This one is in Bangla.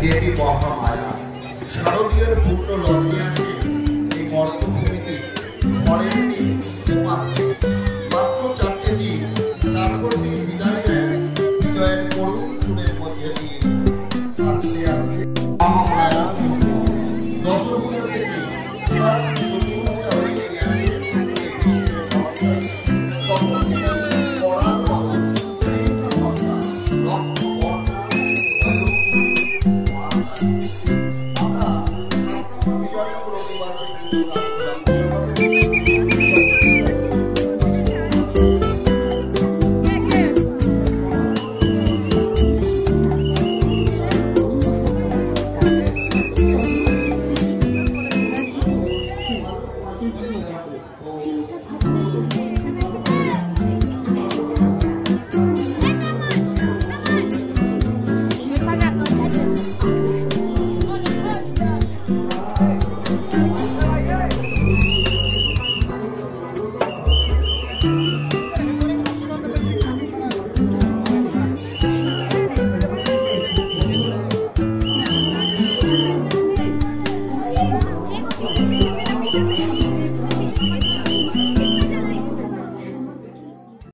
দেবী মহামায়া, শারদীয়ের পূর্ণ লগ্নে আসে এই মর্তভূমিতে ঘরের তোমার মাত্র চারটে দিন, তারপর তিনি বিদায় নেন। বিজয়ের করুণ সুরের মধ্যে দিয়ে। তার 어...